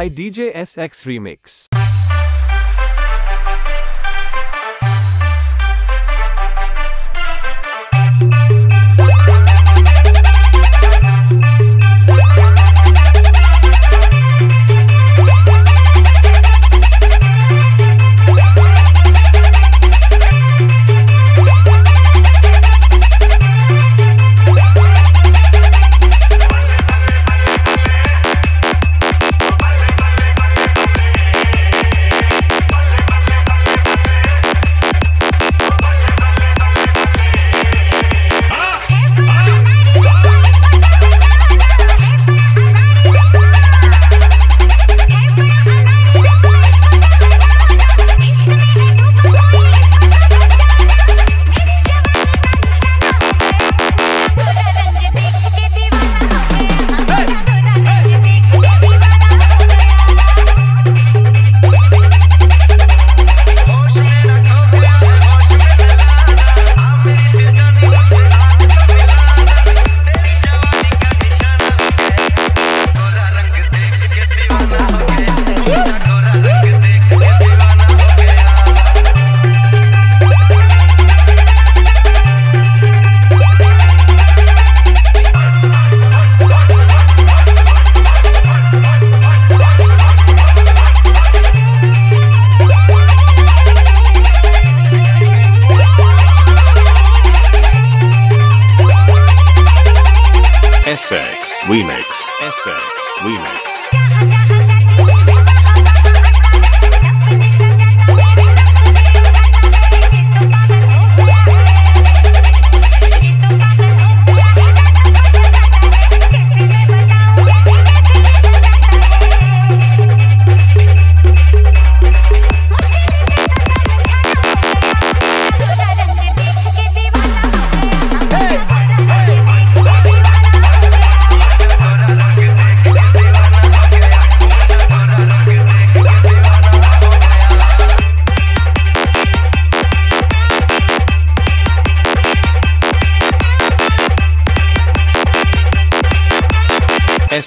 by DJ SX Remix.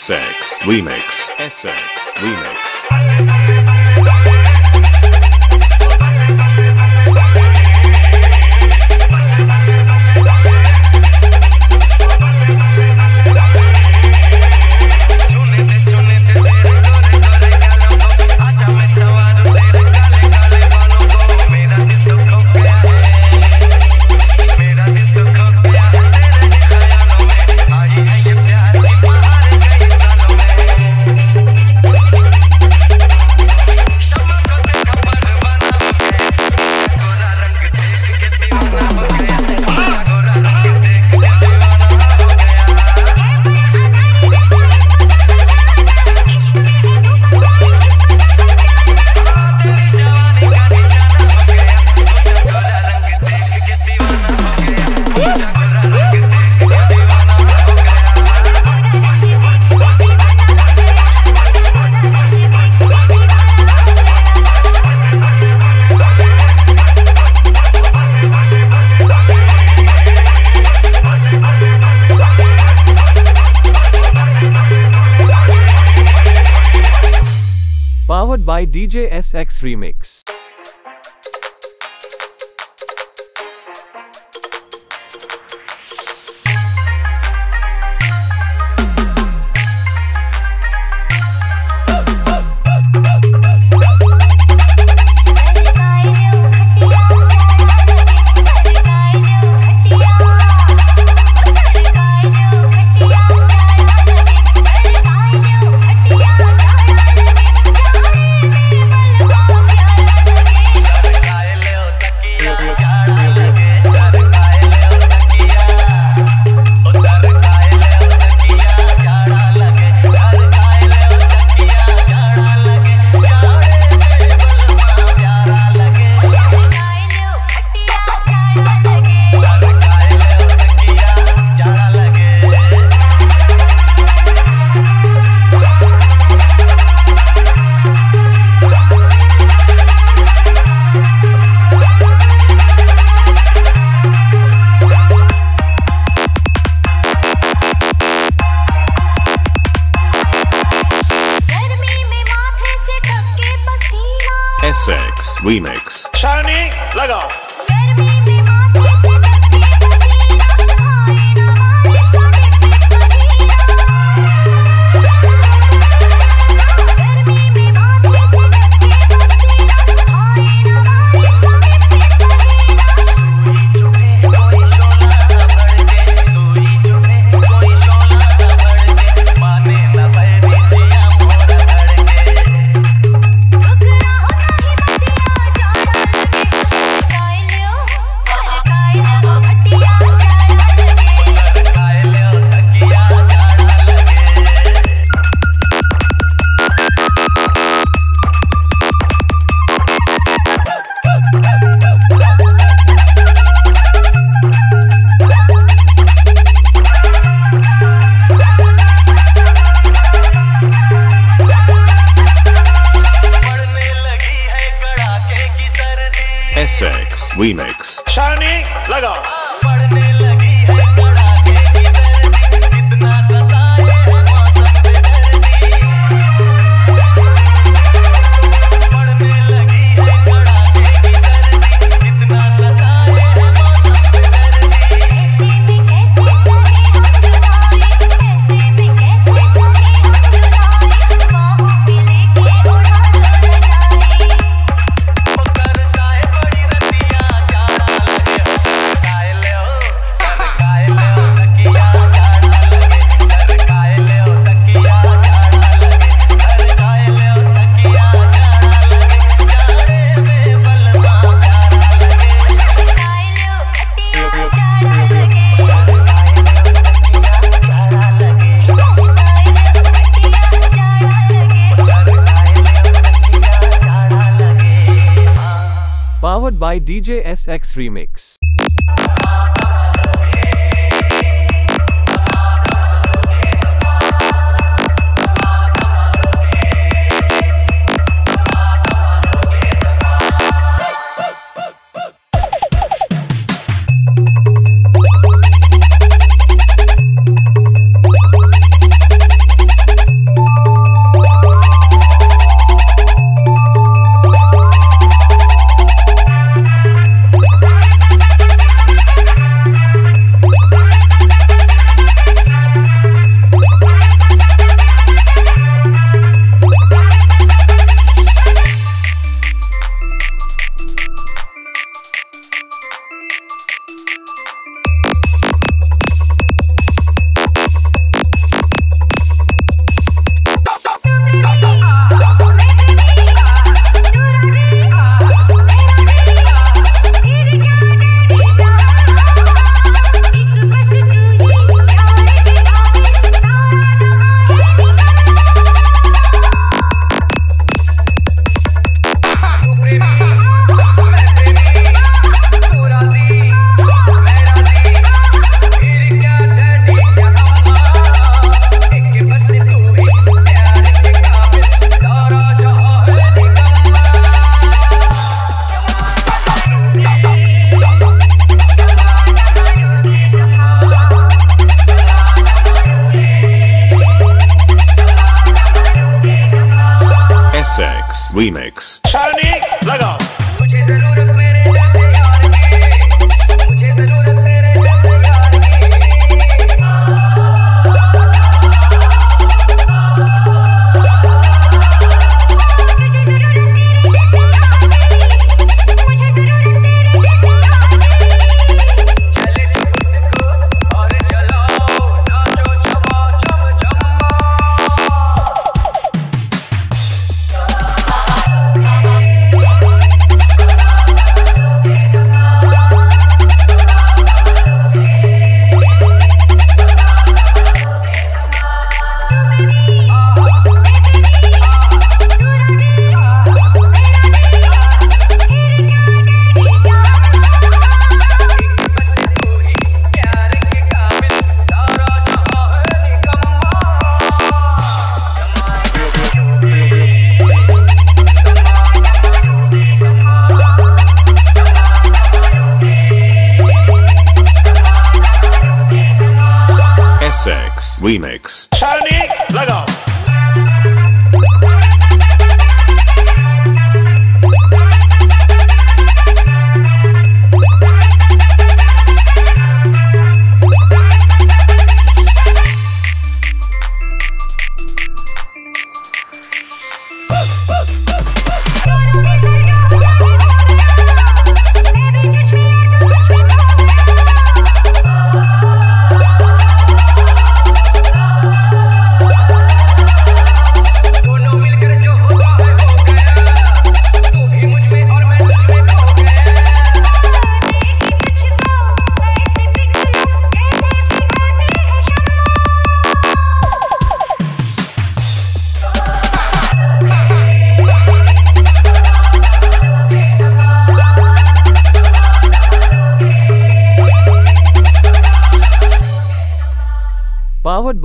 SX Remix. SX Remix. DJ SX Remix. Powered by DJ SX Remix. Remix.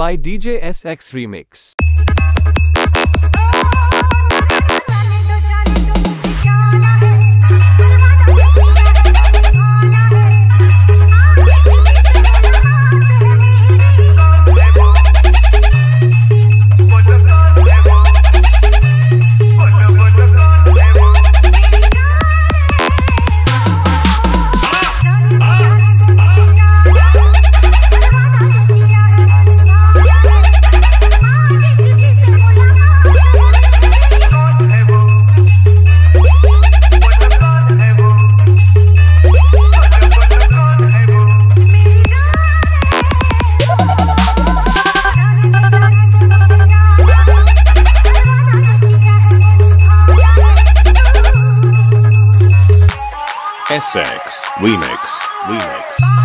By DJ SX Remix. SX Remix. Remix.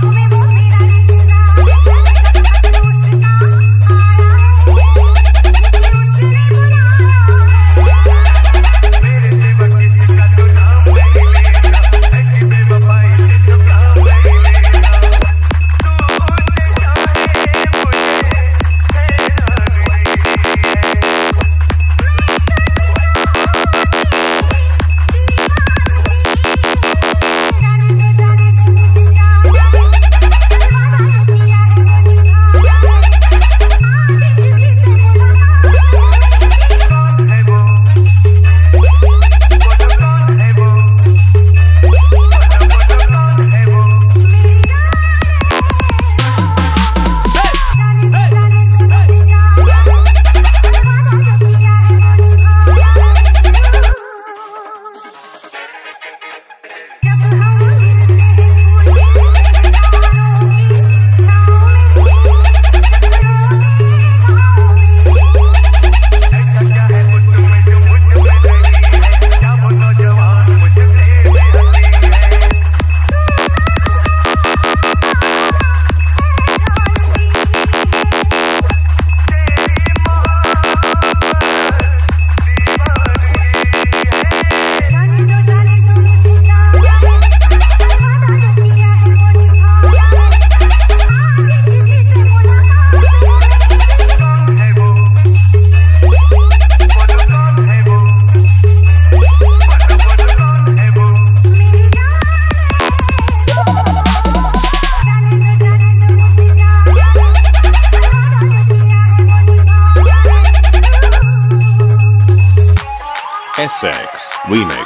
SX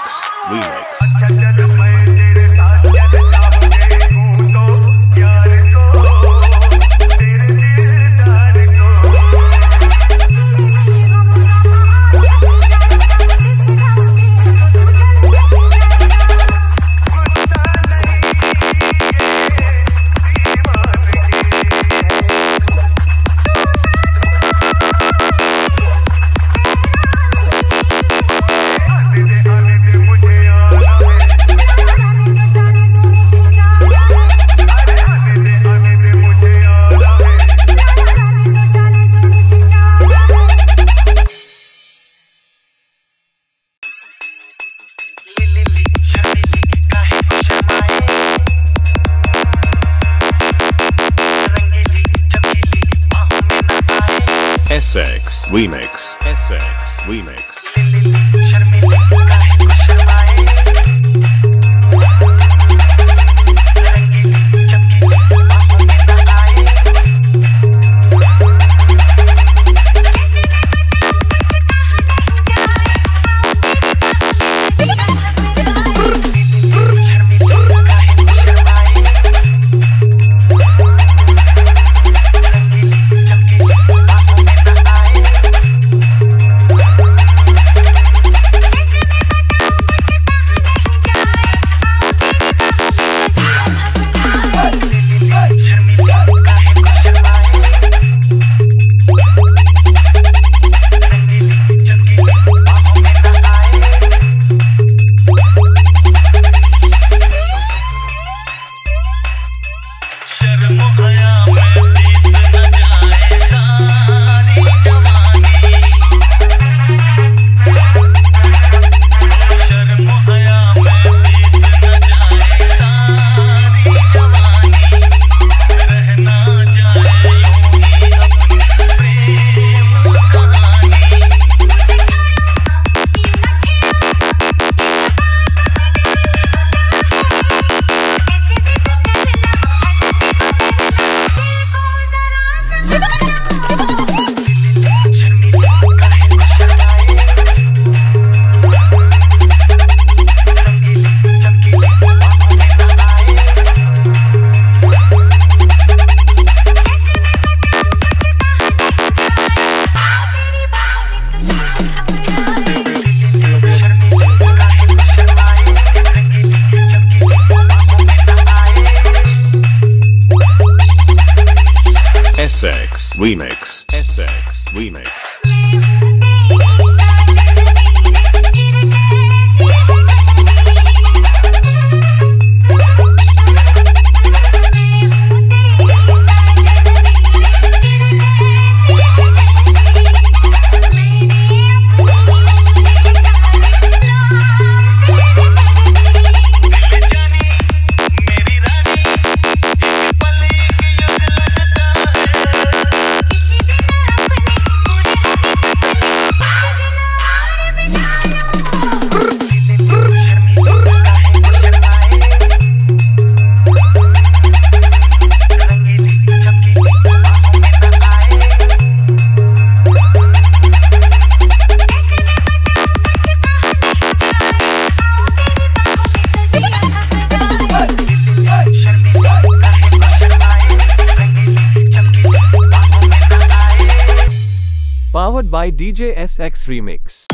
DJ SX Remix.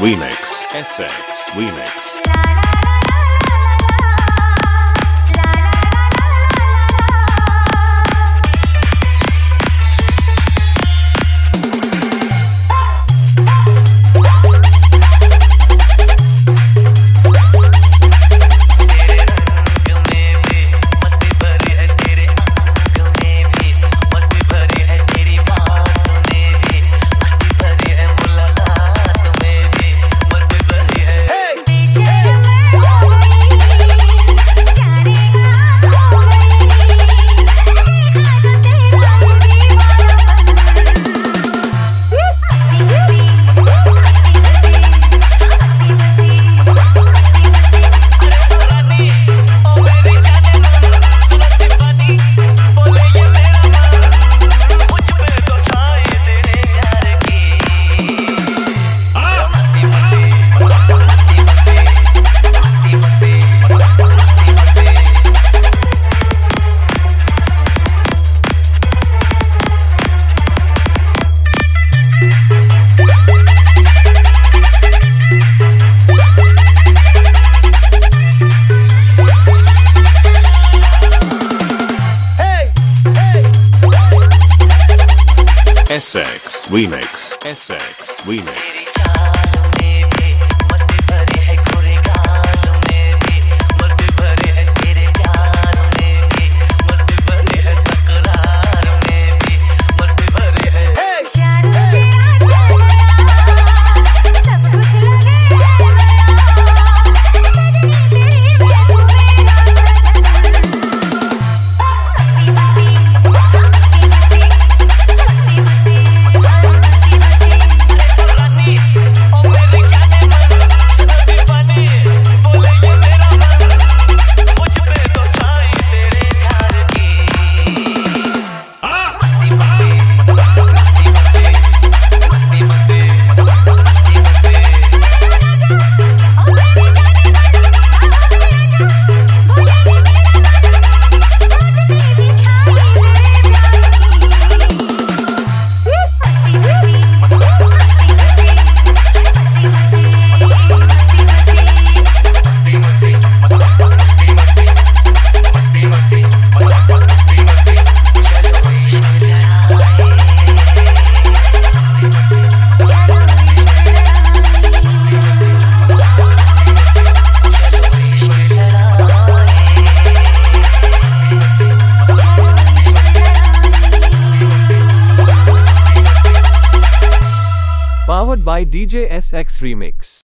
Remix. SX Remix. SX Remix. SX Remix. Powered DJ SX Remix.